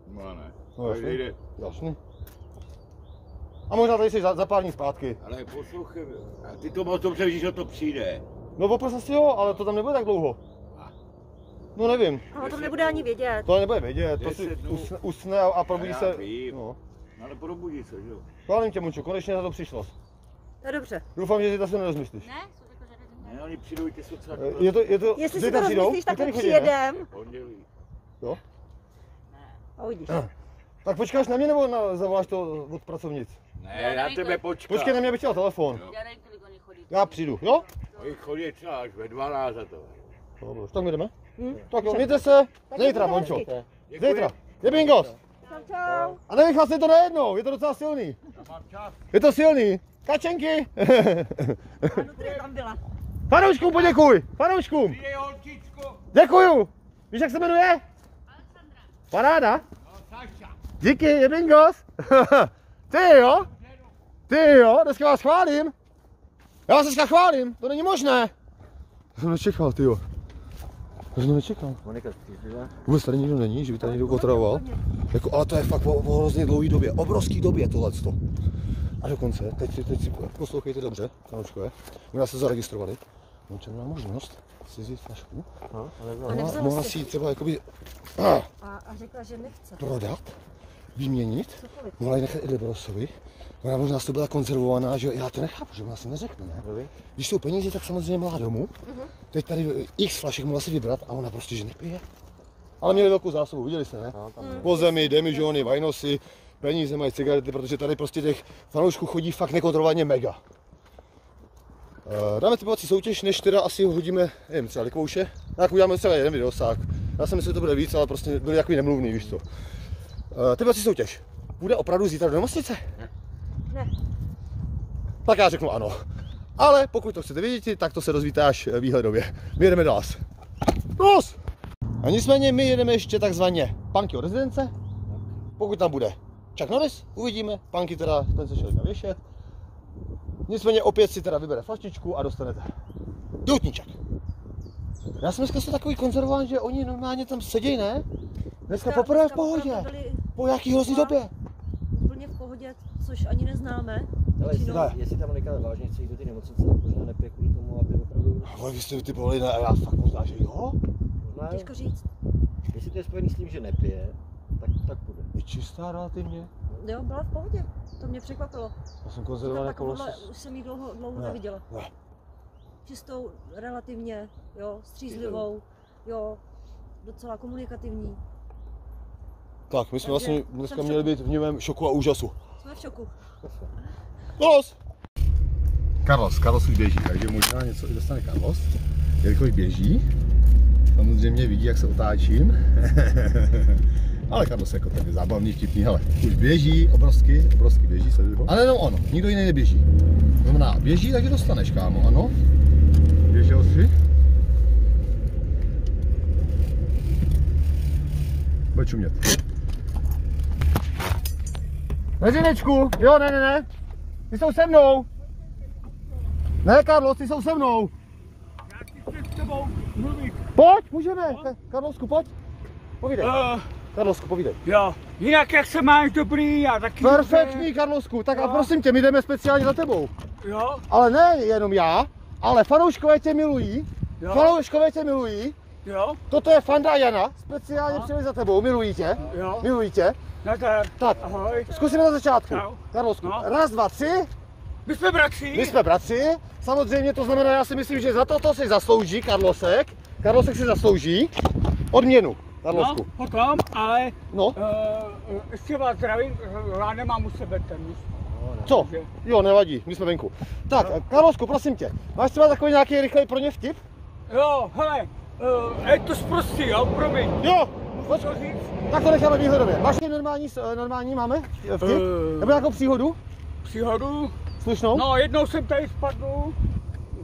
Speaker 4: No ne.
Speaker 1: No, jasně.
Speaker 4: jde.
Speaker 1: Jasný. A možná tady jsi za, za pár dní zpátky.
Speaker 4: Ale poslouchej, a ty to moc dobře víš, že to přijde.
Speaker 1: No obraz asi jo, ale to tam nebude tak dlouho. No nevím,
Speaker 2: Ale o tom nebude ani vědět.
Speaker 1: to nebude vědět, to si usne, usne a, a probudí
Speaker 4: Já
Speaker 1: se.
Speaker 4: vím.
Speaker 1: No.
Speaker 4: Ale probudí se, že jo?
Speaker 1: Chválím tě, Mončo, konečně na to přišlo.
Speaker 2: To je dobře.
Speaker 1: Doufám, že si to asi nerozmyslíš.
Speaker 5: Ne?
Speaker 4: Ne, oni přijdou i ty sociální.
Speaker 1: Eh, Je to, je to,
Speaker 2: Jestli si to rozmyslíš, tak přijedem
Speaker 4: Pondělí.
Speaker 2: a uvidíš.
Speaker 1: Tak počkáš na mě nebo na, zavoláš to od pracovnic?
Speaker 4: Ne, na tebe počkám.
Speaker 1: Počkej na mě, abych chtěl telefon.
Speaker 5: Já nevím, kolik oni chodí.
Speaker 1: Já přijdu, jo?
Speaker 4: Oni chodí třeba až ve 12 a to.
Speaker 1: Dobře, tak my jdeme.
Speaker 2: Hm?
Speaker 1: Tak jo, mějte se.
Speaker 2: Tak
Speaker 1: Zítra, Mončo. Zítra. Je bingos.
Speaker 2: Čau, čau.
Speaker 1: A nevychal si to najednou, je to docela silný. Je to silný. Kačenky.
Speaker 2: Ano, tady tam byla.
Speaker 1: Fanouškům poděkuj. Fanouškům. Děkuju. Víš, jak se jmenuje? Paráda.
Speaker 4: No.
Speaker 1: Díky, je bingos. Ty jo? Ty jo, dneska vás chválím. Já vás dneska chválím, to není možné. To jsem nečekal, ty jo. To jsem nečekal.
Speaker 3: Monika?
Speaker 1: Vůbec tady nikdo není, že by tady někdo kontroloval. Jako, ale to je fakt po, po hrozně dlouhé době, obrovský době tohleto. A dokonce, teď, si- teď si poslouchejte dobře, kanočkové, my nás se zaregistrovali. Monča má možnost si vzít flašku.
Speaker 3: No, ale
Speaker 2: A
Speaker 1: Mohla, mohla
Speaker 2: si.
Speaker 1: ji třeba jakoby ah,
Speaker 2: A, a řekla, že nechce.
Speaker 1: prodat, vyměnit, mohla ji nechat i Liberosovi. Ona možná to byla konzervovaná, že já to nechápu, že ona si neřekne, ne? Když jsou peníze, tak samozřejmě má domů. Teď tady x flašek mohla si vybrat a ona prostě, že nepije. Ale měli velkou zásobu, viděli jste, ne?
Speaker 3: No, tam
Speaker 1: Po zemi, demižony, vajnosy, peníze mají cigarety, protože tady prostě těch fanoušků chodí fakt nekontrolovaně mega. Eh, Dáme typovací soutěž, než teda asi hodíme, nevím, třeba likvouše. Tak uděláme třeba jeden videosák. Já jsem myslel, že to bude víc, ale prostě byli takový nemluvný, víš co. Eh, Typovací soutěž. Bude opravdu zítra do nemocnice?
Speaker 2: Ne.
Speaker 1: Tak já řeknu ano. Ale pokud to chcete vědět, tak to se dozvíte až eh, výhledově. My jedeme dál. Plus! A nicméně my jedeme ještě takzvaně Punky od rezidence. Pokud tam bude Chuck Norris, uvidíme. Punky teda, ten se šel navěšet. Nicméně opět si teda vybere flaštičku a dostanete doutníček. Já jsem dneska se takový konzervován, že oni normálně tam sedějí, ne? Dneska poprvé v pohodě. Po jaký hrozný době.
Speaker 2: Což ani neznáme.
Speaker 3: Ale jestli,
Speaker 1: Ne.
Speaker 3: jestli ta Monika vážně chce jít do té nemocnice, tak možná nepije kvůli tomu, aby opravdu...
Speaker 1: Ale vy jste vytipovali, ne, a já fakt možná, že jo?
Speaker 3: Možná,
Speaker 2: Těžko říct.
Speaker 3: jestli to je spojený s tím, že nepije, tak, tak půjde.
Speaker 1: Je čistá relativně.
Speaker 2: Jo, byla v pohodě. To mě překvapilo.
Speaker 1: Já jsem
Speaker 2: Tam
Speaker 1: konzervovaný jako losos.
Speaker 2: už jsem ji dlouho, dlouho
Speaker 1: Ne.
Speaker 2: neviděla.
Speaker 1: Ne.
Speaker 2: Čistou, relativně, jo, střízlivou, jo, docela komunikativní.
Speaker 1: Tak, my jsme
Speaker 2: Takže
Speaker 1: vlastně dneska měli být v němém šoku a úžasu.
Speaker 2: Jsme v šoku.
Speaker 1: Carlos! Carlos, Carlos už běží, takže možná něco i dostane Carlos. Jelikož běží, samozřejmě vidí, jak se otáčím. Ale Carlos jako ten je zábavný, vtipný, hele, už běží, obrovsky, obrovsky běží, sleduj ho. Ale jenom ono, nikdo jiný neběží. To znamená, běží, takže dostaneš, kámo, ano. Běžel si. Bude čumět. Mezinečku, jo, ne, ne, ne. Ty jsou se mnou. Ne, Carlos, ty jsou se mnou. Pojď, můžeme. Ka- Karlosku, pojď. Povídej.
Speaker 7: Uh,
Speaker 1: Karlosku, povídej.
Speaker 7: jo, jinak jak se máš dobrý, já taky
Speaker 1: Perfektní, Karlosku. Tak a prosím tě, my jdeme speciálně za tebou.
Speaker 7: Jo,
Speaker 1: Ale ne jenom já, ale fanouškové tě milují.
Speaker 7: jo,
Speaker 1: Fanouškové tě milují.
Speaker 7: jo,
Speaker 1: Toto je Fanda Jana, speciálně přijeli za tebou, milují tě.
Speaker 7: jo,
Speaker 1: Milují tě.
Speaker 7: Nazdar,
Speaker 1: Tak,
Speaker 7: ahoj.
Speaker 1: zkusíme na začátku.
Speaker 7: Čau.
Speaker 1: Karlosku,
Speaker 7: No.
Speaker 1: raz, dva, tři.
Speaker 7: My jsme bratři.
Speaker 1: My jsme bratři, samozřejmě to znamená, já si myslím, že za toto si zaslouží Karlosek. Karlosek si zaslouží odměnu,
Speaker 7: No,
Speaker 1: Karlosku.
Speaker 7: potom, ale
Speaker 1: No,
Speaker 7: uh, ještě vás zdravím, já nemám u sebe ten.
Speaker 1: co? Jo, nevadí, my jsme venku. Tak, Karlosku, prosím tě, máš třeba takový nějaký rychlej pro ně vtip?
Speaker 7: Jo, hele, uh, je to zprostý, jo, promiň.
Speaker 1: Jo,
Speaker 7: Říct?
Speaker 1: tak to necháme výhledově. Máš normální, s- normální máme vtip?
Speaker 7: Eh.
Speaker 1: Nebo nějakou příhodu?
Speaker 7: Příhodu.
Speaker 1: Slušnou?
Speaker 7: No, jednou jsem tady spadl,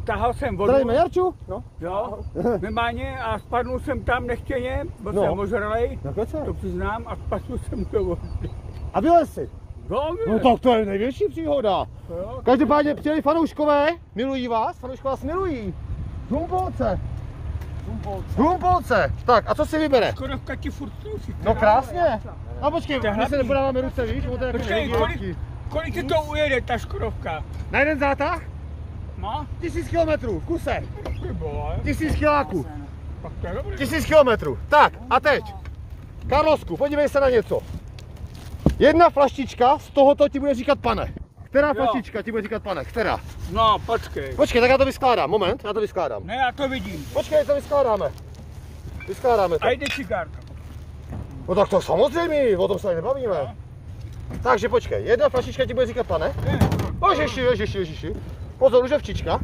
Speaker 7: tahal jsem vodu.
Speaker 1: Zdravíme Jarču? No.
Speaker 7: Jo, normálně a spadnul jsem tam nechtěně, byl
Speaker 1: No.
Speaker 7: jsem ožralej,
Speaker 1: klece.
Speaker 7: to přiznám, a spadl jsem do vody.
Speaker 1: A vylez si.
Speaker 7: Jo,
Speaker 1: No tak to je největší příhoda.
Speaker 7: jo,
Speaker 1: Každopádně přijeli fanouškové, milují vás, fanouškové vás milují. Humpolce. Humpolce. Tak a co si vybere?
Speaker 7: Korovka ti furt slouží.
Speaker 1: No krásně. A počkej,
Speaker 7: To je
Speaker 1: my se nepodáváme ruce, víš, o to jako
Speaker 7: Počkej, kolik, kolik ti to ujede, ta Škodovka?
Speaker 1: Na jeden zátah?
Speaker 7: No,
Speaker 1: Tisíc kilometrů, v kuse. Tisíc kiláků. Tisíc kilometrů. Tak a teď. Karlosku, podívej se na něco. Jedna flaštička z tohoto ti bude říkat pane. Která
Speaker 7: Jo.
Speaker 1: flaštička ti bude říkat pane? Která?
Speaker 7: No, počkej.
Speaker 1: Počkej, tak já to vyskládám. Moment, já to vyskládám.
Speaker 7: Ne, já to vidím.
Speaker 1: Počkej, to vyskládáme. Vyskládáme to.
Speaker 7: A jde cigárka.
Speaker 1: No tak to samozřejmě, o tom se tady nebavíme. Takže počkej, jedna flaštička ti bude říkat pane. Ježiši, ježiši, ježiši. Pozor, ruževčička.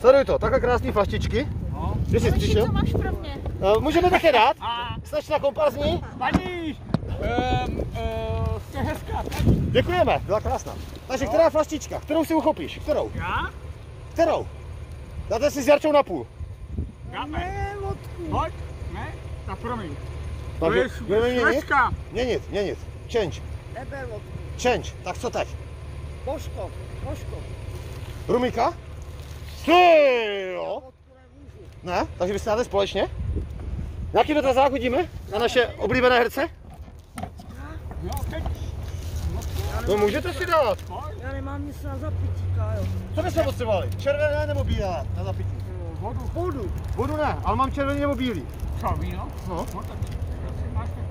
Speaker 1: Sleduj to, takhle krásný flaštičky.
Speaker 7: No.
Speaker 1: Kde jsi přišel?
Speaker 5: máš pro mě?
Speaker 1: Eh, Můžeme také dát?
Speaker 7: A
Speaker 1: Slečna kompazní?
Speaker 7: paní, um, uh, jste hezká.
Speaker 1: Děkujeme, byla krásná. Takže která flaštička? Kterou si uchopíš? Kterou?
Speaker 7: Já?
Speaker 1: Kterou? Dáte si s Jarčou na půl.
Speaker 7: Dáme. Ne, Pojď. Ne, tak promiň. To je
Speaker 1: budeme měnit? Měnit, měnit. Change.
Speaker 2: Neber vodku.
Speaker 1: Change. Tak co teď?
Speaker 2: Božko, Božko.
Speaker 1: Rumíka? Ty jo. Ne? Takže byste dáte společně? Jaký dotazák hodíme na naše oblíbené herce?
Speaker 7: No.
Speaker 1: No můžete si dát.
Speaker 2: Já nemám nic na zapití, Kájo.
Speaker 1: Co byste potřebovali? Červené nebo bílé na zapití?
Speaker 7: Vodu.
Speaker 1: Vodu. Vodu ne, ale mám červený nebo bílý.
Speaker 7: Co, víno?
Speaker 1: No.
Speaker 7: No, tak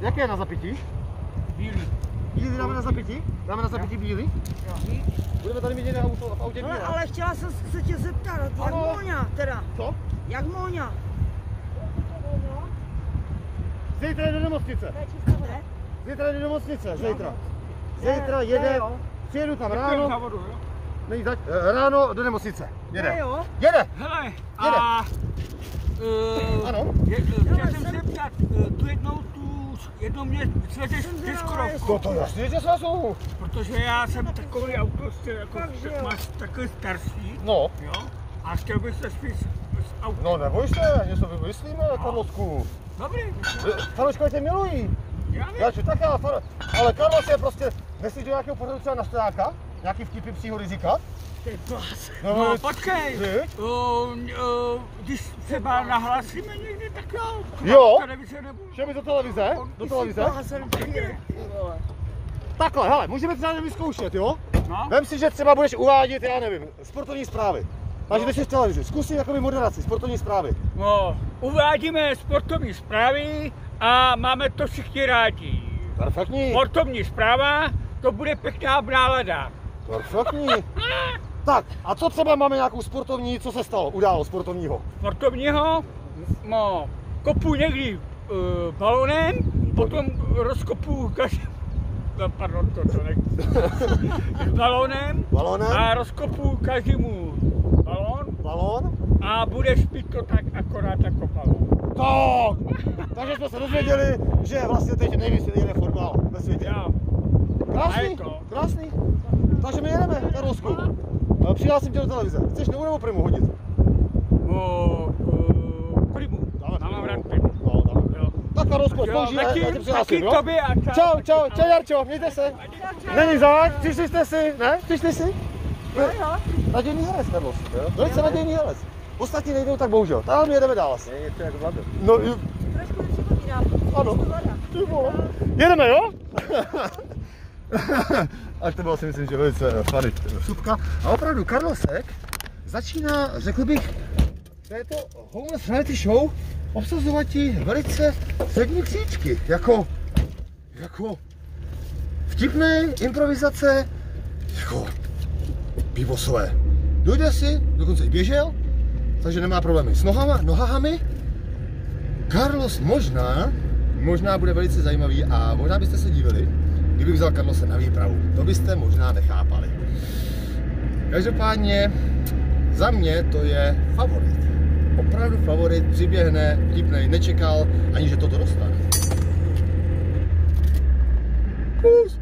Speaker 1: Jaké je na zapití?
Speaker 7: bílý.
Speaker 1: Bílý dáme na zapití? Dáme na zapití bílý? Budeme tady mít někde auto v autě
Speaker 2: No,
Speaker 1: bílé.
Speaker 2: ale chtěla jsem se tě zeptat, jak
Speaker 1: Ano.
Speaker 2: Móňa teda?
Speaker 1: Co?
Speaker 2: Jak Móňa?
Speaker 1: Zítra jde do nemocnice.
Speaker 2: Ne?
Speaker 1: Zítra jde do nemocnice, zítra. Zítra jede, přijedu tam ráno, není zač, eh, ráno do nemocnice.
Speaker 2: Ne,
Speaker 1: Jede.
Speaker 2: jo?
Speaker 1: Jede.
Speaker 7: Hele, a... Uh,
Speaker 1: Ano.
Speaker 7: Je, chtěl jsem se zeptat, eh, tu jednou tu, jednou mě svezeš
Speaker 2: Jsem
Speaker 7: přes
Speaker 2: zvědavá,
Speaker 7: krov,
Speaker 1: No to jasně, že svazu.
Speaker 7: protože já jsem takový auto, jako
Speaker 2: jo?
Speaker 7: máš takový starší,
Speaker 1: No,
Speaker 7: jo, a chtěl bych se spíš s autem.
Speaker 1: no neboj se, něco vymyslíme, Karlosku.
Speaker 7: Dobrý,
Speaker 1: Fanouškové tě milují.
Speaker 7: Já vím.
Speaker 1: Já ču, tak já, fano... ale Karlos je prostě, myslíš do nějakého pořadu třeba na stojáka? Nějaký vtipy psího rizika?
Speaker 2: Ty blásk.
Speaker 7: No počkej,
Speaker 1: Ty?
Speaker 7: uh, uh, když třeba nahlásíme někdy, tak jo.
Speaker 1: Jo?
Speaker 7: Televize nebo...
Speaker 1: Šel bys do televize? Do televize?
Speaker 2: Blázen.
Speaker 1: Takhle, hele, můžeme třeba vyzkoušet, jo?
Speaker 7: No,
Speaker 1: Vem si, že třeba budeš uvádět, já nevím, sportovní zprávy. Takže jdeš v televizi, zkus si jakoby moderaci, sportovní zprávy.
Speaker 7: no, uvádíme sportovní zprávy a máme to všichni rádi.
Speaker 1: Perfektní,
Speaker 7: Sportovní zpráva, to bude pěkná nálada.
Speaker 1: perfektní. Tak, a co třeba máme nějakou sportovní, co se stalo, událo sportovního?
Speaker 7: Sportovního, no, kopu někdy uh, balonem, potom rozkopu každý, no, pardon, to, to ne, s balonem
Speaker 1: Balonem,
Speaker 7: a rozkopu každému balon
Speaker 1: balón.
Speaker 7: a budeš pít to tak akorát jako balon.
Speaker 1: Tak, takže jsme se dozvěděli, že vlastně teď nejvíc jede fotbal ve světě.
Speaker 7: Jo,
Speaker 1: Krásný, krásný. Takže my jedeme, Karlosku. Eh, Přihlásím tě do televize. Chceš novou nebo primu hodit?
Speaker 7: o, uh, primu, mám rád primu.
Speaker 1: No, dáme.
Speaker 7: Jo.
Speaker 1: Tak Karlosku,
Speaker 7: Jo,
Speaker 1: skončí, já tě přihlásím,
Speaker 7: taky
Speaker 1: jo?
Speaker 7: tobě a čau.
Speaker 1: Čau, čau, čau Jarčo, mějte se. Není zač, přišli jste si, ne? Přišli si?
Speaker 2: Jo, jo.
Speaker 1: Nadějný herec, Karlos. Velice nadějný herec. Ostatní nejdou tak bohužel. Tam jedeme dál asi.
Speaker 3: Je to jak vlado.
Speaker 1: No, jo,
Speaker 2: Trošku
Speaker 1: ano. Ty vole. Jedeme, jo? Až to bylo si myslím, že velice funny vsupka. A opravdu Karlosek začíná, řekl bych, této homeless reality show obsazovat ti velice střední příčky. Jako, jako vtipné improvizace, jako pivosové. Dojde si, dokonce i běžel, takže nemá problémy s nohama, nohahami. Carlos možná, možná bude velice zajímavý a možná byste se divili, kdybych vzal Carlose na výpravu. To byste možná nechápali. Každopádně za mě to je favorit. Opravdu favorit, přiběhne, vtipnej, nečekal ani, že toto dostane. Kus.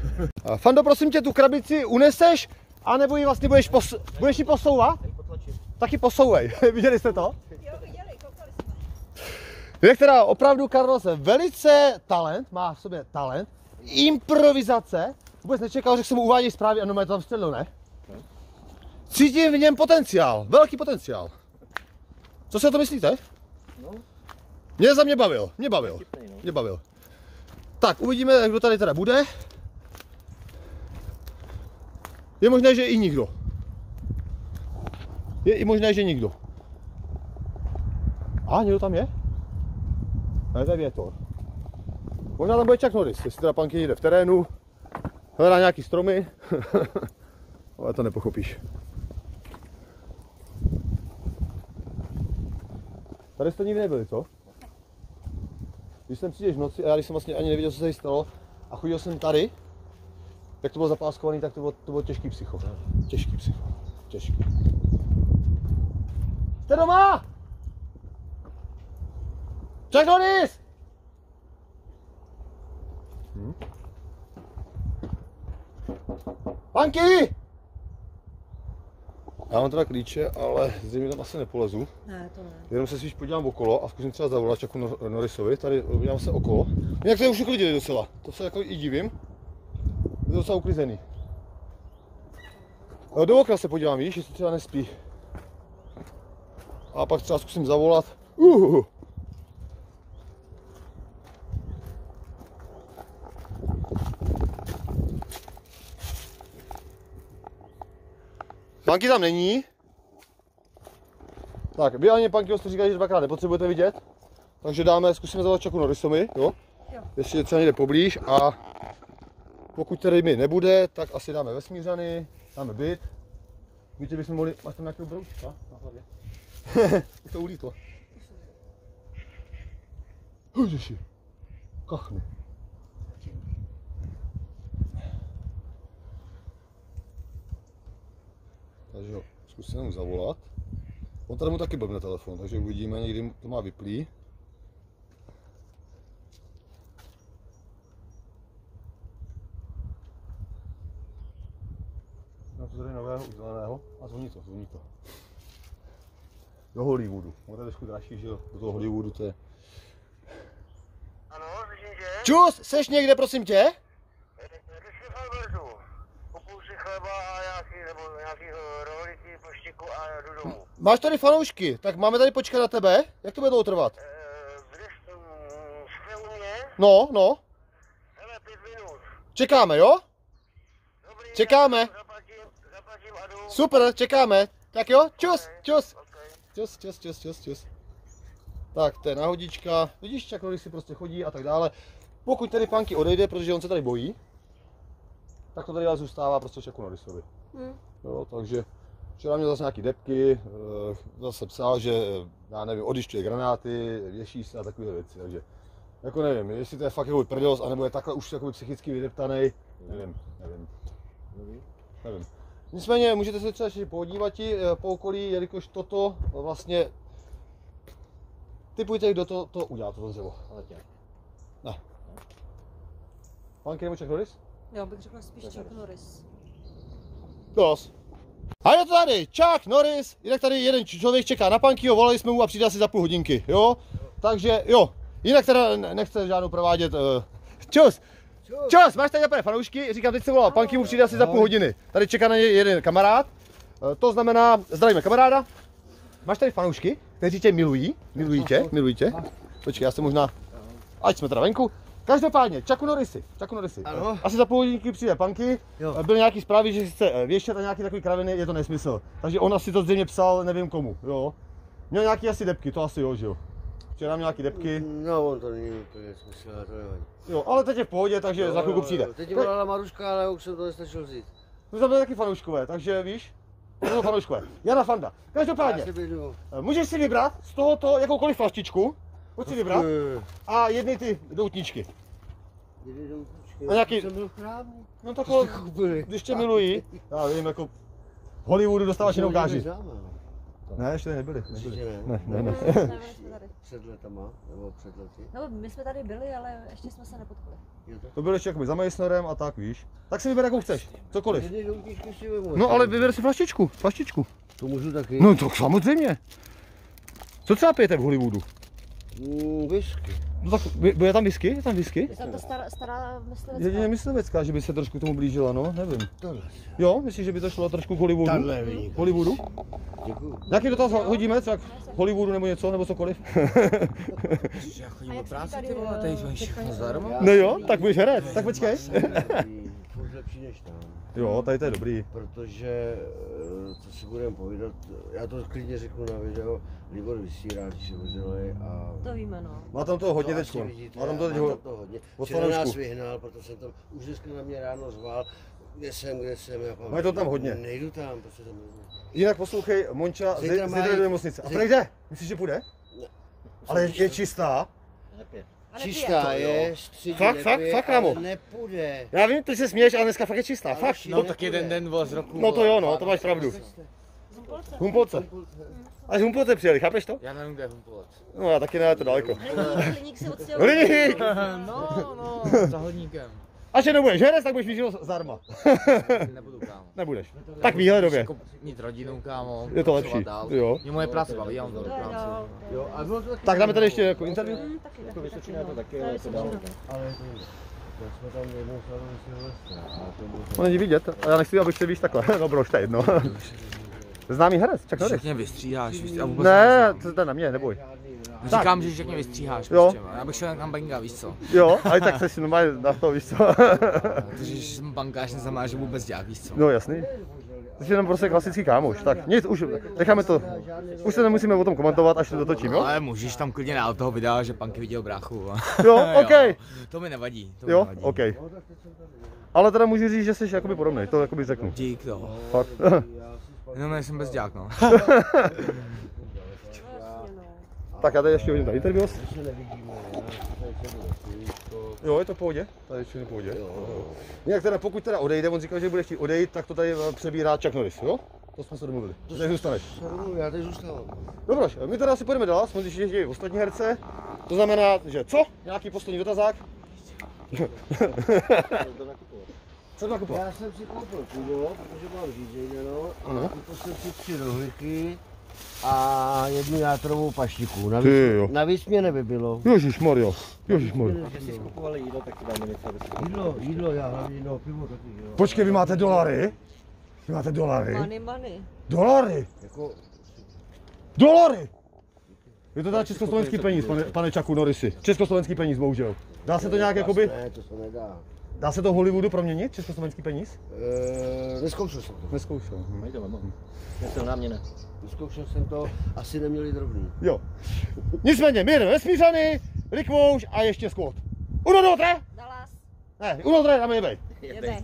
Speaker 1: Fando, prosím tě, tu krabici uneseš, anebo ji vlastně budeš, pos, budeš ji posouvat? Taky posouvej. Viděli jste to? Je teda opravdu Carlos velice talent, má v sobě talent, improvizace, vůbec nečekal, že se mu uvádí zprávy a no to tam střelil, ne? Cítím v něm potenciál, velký potenciál. Co si o to myslíte? Mě za mě bavil, mě bavil, mě bavil. Tak, uvidíme, kdo tady teda bude. Je možné, že i nikdo. Je i možné, že nikdo. A někdo tam je? Ne, to je větor. Možná tam bude Chuck Norris, jestli teda panky jde v terénu, hledá nějaký stromy, ale to nepochopíš. Tady jste nikdy nebyli, co? Když sem přijdeš v noci, a já když jsem vlastně ani nevěděl, co se tady stalo, a chodil jsem tady, jak to bylo zapáskovaný, tak to bylo, to bylo těžký psycho. Těžký psycho. Těžký. Jste doma? Norris! Hm? Panky! Já mám teda klíče, ale zřejmě tam asi nepolezu.
Speaker 2: Ne, to ne.
Speaker 1: Jenom se spíš podívám okolo a zkusím třeba zavolat Čaku Nor- Norrisovi. Tady podívám se okolo. Jinak to je už uklidili docela. To se jako i divím. Je to docela uklizený. E, Do okna se podívám, víš, jestli třeba nespí. A pak třeba zkusím zavolat. Uh. Panky tam není. Tak, vy ani Panky jste říkali, že dvakrát nepotřebujete vidět. Takže dáme, zkusíme zavolat Čaku Norrisovi, jo?
Speaker 2: Jo.
Speaker 1: Jestli je třeba někde poblíž a pokud tady mi nebude, tak asi dáme vesmířany, dáme byt. Víte, bychom mohli, máš tam nějakého broučka na hlavě? To ulítlo. Ježiši, kachny. Takže jo, zkusím mu zavolat. On tady mu taky blbne telefon, takže uvidíme, někdy to má vyplý. No to tady nového, udělaného a zvoní to, zvoní to. Do Hollywoodu. On je trošku dražší, že jo? Do toho Hollywoodu to je.
Speaker 6: Ano, vidím, že?
Speaker 1: Čus, seš někde, prosím tě?
Speaker 6: Když si kupuju si chleba a nějaký, nebo nějaký eh, rohlíky, poštiku a jdu domů.
Speaker 1: Máš tady fanoušky, tak máme tady počkat na tebe? Jak to bude dlouho trvat?
Speaker 6: Když jste u mě,
Speaker 1: No, no,
Speaker 6: hele, pět minut.
Speaker 1: čekáme, jo?
Speaker 6: Dobrý,
Speaker 1: Čekáme.
Speaker 6: Zaplatím, zaplatím a jdu.
Speaker 1: Super, čekáme. Tak jo, čus, čus. Čus, čus, čus, čus, čus. Tak, to je náhodička. Vidíš, jak když si prostě chodí a tak dále. Pokud tedy Panky odejde, protože on se tady bojí, tak to tady ale zůstává prostě Čaku Norrisovi.
Speaker 2: Hm.
Speaker 1: Jo, takže včera měl zase nějaký depky, eh, zase psal, že eh, já nevím, odišťuje granáty, věší se a takové věci, takže jako nevím, jestli to je fakt jako prdělos, anebo je takhle už jako psychicky vydeptaný, nevím, nevím. Nevím. Nicméně můžete se třeba ještě podívat eh, po okolí, jelikož toto vlastně typujte, kdo to, to udělal, toto dřevo. Ne. Panky nebo Chuck Norris?
Speaker 2: Jo, bych řekla spíš Chuck Norris.
Speaker 1: Dos. A je to tady, Chuck Norris, jinak tady jeden člověk čeká na Pankyho, volali jsme mu a přijde asi za půl hodinky, jo? Takže jo, jinak teda ne- nechce žádnou provádět. Uh... Čus, čus, máš tady nějaké fanoušky, říkám, teď se volal, Panky mu přijde asi za půl hodiny. Tady čeká na něj jeden kamarád, Eh, to znamená, zdravíme kamaráda. Máš tady fanoušky, kteří tě milují, milují tě, milují tě. Počkej, já se možná, ať jsme teda venku. Každopádně, Chucku Norrisi, Chucku Norrisi.
Speaker 3: Ano.
Speaker 1: Asi za půl hodinky přijde Panky,
Speaker 3: Jo.
Speaker 1: byly nějaký zprávy, že chce eh, věšet a nějaký takový kraviny, je to nesmysl. Takže on asi to zřejmě psal, nevím komu, jo. Měl nějaký asi depky, to asi jo, že jo. Včera měl nějaký depky,
Speaker 3: No, on to není úplně smysl, ale to nevadí.
Speaker 1: jo, ale teď je v pohodě, takže za chvilku přijde.
Speaker 3: Teď volala Maruška, ale už jsem to nestačil vzít.
Speaker 1: To jsou taky fanouškové, takže víš, to jsou fanouškové. Jana Fanda. Každopádně,
Speaker 3: si
Speaker 1: eh, můžeš si vybrat z tohoto jakoukoliv flaštičku, pojď si vybrat, a jedny ty doutničky.
Speaker 3: Jdi do
Speaker 1: A nějaký-
Speaker 3: Jsem byl krámu.
Speaker 1: No takhle,
Speaker 3: Koupili.
Speaker 1: když tě milují, já vím, jako v Hollywoodu dostáváš jenom gáži. Ne, ještě nebyli. Nebyli.
Speaker 3: ne.
Speaker 1: Ne, ne, ne.
Speaker 2: Nebyli jsme tady.
Speaker 3: Před letama, nebo před lety.
Speaker 2: No, my jsme tady byli, ale ještě jsme se nepotkali.
Speaker 1: To bylo ještě jakoby za Meissnerem a tak, víš. Tak si vyber, jakou chceš, cokoliv. No ale vyber si flaštičku, flaštičku.
Speaker 3: To můžu taky.
Speaker 1: No to samozřejmě. Co třeba pijete v Hollywoodu?
Speaker 3: Mm, whisky.
Speaker 1: No tak, by- bude tam whisky? Je tam whisky?
Speaker 2: Je tam ta stará, stará myslivecká.
Speaker 1: Jedině myslivecká, že by se trošku k tomu blížila, no, nevím.
Speaker 3: Tohle.
Speaker 1: Jo, myslíš, že by to šlo trošku k Hollywoodu?
Speaker 3: Tahle je vynikající.
Speaker 1: Hollywoodu?
Speaker 3: Děkuju.
Speaker 1: Nějaký dotaz ho- hodíme, třeba k Hollywoodu nebo něco, nebo cokoliv?
Speaker 3: Já chodím
Speaker 2: A jak se ti tady, eh,
Speaker 3: Zadarmo?
Speaker 1: no jo, tak budeš herec, tak počkej.
Speaker 8: Lepší než tam.
Speaker 1: Jo, tady to je dobrý.
Speaker 8: Protože, eh, co si budeme povídat, já to klidně řeknu na video, Libor vysírá, když je a...
Speaker 2: To víme, no.
Speaker 1: Má tam toho hodně
Speaker 8: To
Speaker 1: teď. Má tam to teď ho...
Speaker 8: to hodně.
Speaker 1: od
Speaker 8: Včera nás vyhnal, proto jsem tam, už dneska na mě ráno zval, kde jsem, kde jsem, já
Speaker 1: Mají to tam hodně.
Speaker 8: Nejdu tam, prostě tam nejdu.
Speaker 1: Jinak poslouchej, Monča,
Speaker 8: Zítra
Speaker 1: zítra jde do nemocnice. A
Speaker 8: zítra-
Speaker 1: projde? Myslíš, že půjde?
Speaker 8: Ne.
Speaker 1: Ale je, čistá.
Speaker 2: Ale
Speaker 8: Čistá je, střídí
Speaker 1: Fakt, fakt, fakt, kámo.
Speaker 8: ale nepůjde.
Speaker 1: Já vím, ty se směješ, ale dneska fakt je čistá. Fakt.
Speaker 8: Aleši,
Speaker 1: No,
Speaker 8: nepůjde.
Speaker 3: jeden z roku.
Speaker 1: no to jo, no, to máš pravdu. Humpolce. Až Humpolce přijeli, chápeš to?
Speaker 3: Já nevím, kde je Humpolec.
Speaker 1: No já taky ne, je to daleko.
Speaker 2: Hliník, hliník se odstěhoval.
Speaker 1: Hliník!
Speaker 3: No, no, za hodníkem.
Speaker 1: Až je nebudeš herec, tak budeš život zdarma.
Speaker 3: Nebudu, kámo.
Speaker 1: Nebudeš. Tak v výhledově.
Speaker 3: Jako mít rodinu, kámo.
Speaker 1: Je to lepší,
Speaker 3: dál.
Speaker 1: jo.
Speaker 3: Mě moje práce baví, já mám dobrou
Speaker 2: To
Speaker 3: práci.
Speaker 2: dál.
Speaker 8: Jo, a bylo to taky
Speaker 1: Tak dáme tady ještě jako interview.
Speaker 2: Hm, taky, taky, taky,
Speaker 3: to taky,
Speaker 2: To je Vysočina.
Speaker 8: Ale to tak jsme tam jednou slavili a to
Speaker 1: To není vidět, a já nechci, abych se víš takhle. No brož, to je jedno. Známý herec, čak Norris.
Speaker 3: Že mě vystříháš, vystříháš. a vůbec
Speaker 1: Ne, to je na mě, neboj.
Speaker 3: Říkám, že mě vystříháš,
Speaker 1: Jo.
Speaker 3: prostě. Já bych šel na banga, víš co?
Speaker 1: Jo, ale tak se si normálně na to, víš co.
Speaker 3: Protože že jsem bankář neznamená, že vůbec dělák, víš co?
Speaker 1: No jasný. Jsi jenom prostě klasický kámoš. Tak nic, už necháme to. Už se nemusíme o tom komentovat, až to dotočím, jo?
Speaker 3: Ale můžeš tam klidně dát toho videa, že Panky viděl bráchu.
Speaker 1: Jo, OK.
Speaker 3: To mi nevadí. To mi
Speaker 1: Jo,
Speaker 3: nevadí.
Speaker 1: OK. Ale teda můžu říct, že jsi jakoby podobný, to jakoby řeknu.
Speaker 3: Dík to.
Speaker 1: Fakt.
Speaker 3: No, jsem bezdělák, no.
Speaker 1: Tak já tady ještě hodím tady interview. Jo, je to v pohodě? Tady ještě v pohodě. Jinak teda pokud teda odejde, on říkal, že bude chtít odejít, tak to tady eh, přebírá Chuck Norris, jo? To jsme se domluvili. Tady zůstaneš.
Speaker 8: Já tady zůstávám.
Speaker 1: Dobroš, my teda asi půjdeme dál, jsme když jezdí ostatní herce. To znamená, že co? Nějaký poslední dotazák? Co nakupovat?
Speaker 8: Já jsem si koupil pivo, protože mám řízejněno,
Speaker 1: Ano.
Speaker 8: a koupil jsem si tři rohlíky a jednu játrovou paštiku. Navíc,
Speaker 1: Ty jo.
Speaker 8: navíc mě nevybilo.
Speaker 1: Ježíš Mario, Ježíš Mario.
Speaker 3: Že jsi skupovali jídlo, tak ti dáme něco, aby si
Speaker 8: Jídlo, jídlo, já hlavně no, pivo taky, jo.
Speaker 1: Počkej, vy máte dolary? Vy máte dolary?
Speaker 2: Money, money.
Speaker 1: Dolary?
Speaker 8: Jako,
Speaker 1: Dolary! Je to teda československý peníz, pane, pane Čaku Norisi. Československý peníz, bohužel. Dá se to nějak jakoby,
Speaker 8: ne, to se nedá.
Speaker 1: Dá se to Hollywoodu proměnit, československý peníz?
Speaker 8: E, neskoušel jsem to.
Speaker 1: Neskoušel.
Speaker 3: Mají to mimo. to na mě ne.
Speaker 8: Neskoušel jsem to, asi neměli drobný.
Speaker 1: Jo. Nicméně, my jedeme Vesmířany, Rick Mouš a ještě squat. Uno, tre?
Speaker 2: Dallas.
Speaker 1: Ne, uno, tre, dáme jebej.
Speaker 2: Jebe.